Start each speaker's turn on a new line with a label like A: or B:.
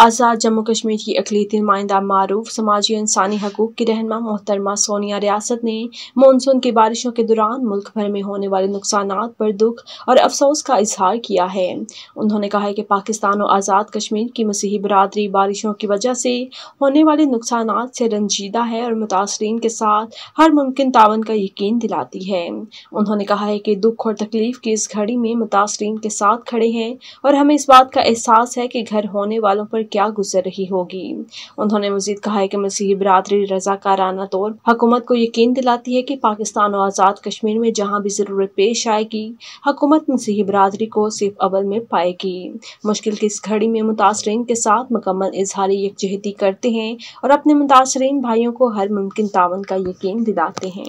A: आज़ाद जम्मू कश्मीर की अकलीती नुमाइंदा मारूफ समाजी इंसानी हकूक की रहनमा मोहतरमा सोनिया रियासत ने मानसून की बारिशों के दौरान मुल्क भर में होने वाले नुकसान पर दुख और अफसोस का इजहार किया है। उन्होंने कहा है कि पाकिस्तान और आज़ाद कश्मीर की मसीही बरदरी बारिशों की वजह से होने वाले नुकसान से रंजीदा है और मुतासरीन के साथ हर मुमकिन तावन का यकीन दिलाती है। उन्होंने कहा है कि दुख और तकलीफ़ की इस घड़ी में मुतासरीन के साथ खड़े हैं और हमें इस बात का एहसास है कि घर होने वालों पर क्या गुजर रही होगी। उन्होंने मजीद कहा है कि मसीही बरदरी रजाकाराना तौर हुकूमत को यकीन दिलाती है कि पाकिस्तान और आज़ाद कश्मीर में जहाँ भी ज़रूरत पेश आएगी, हुकूमत मसीही बरदरी को सिर्फ़ अवल में पाएगी। मुश्किल की इस घड़ी में मुतासरीन के साथ मुकम्मल इजहार यकजहती करते हैं और अपने मुतासरीन भाइयों को हर मुमकिन तावन का यकीन दिलाते हैं।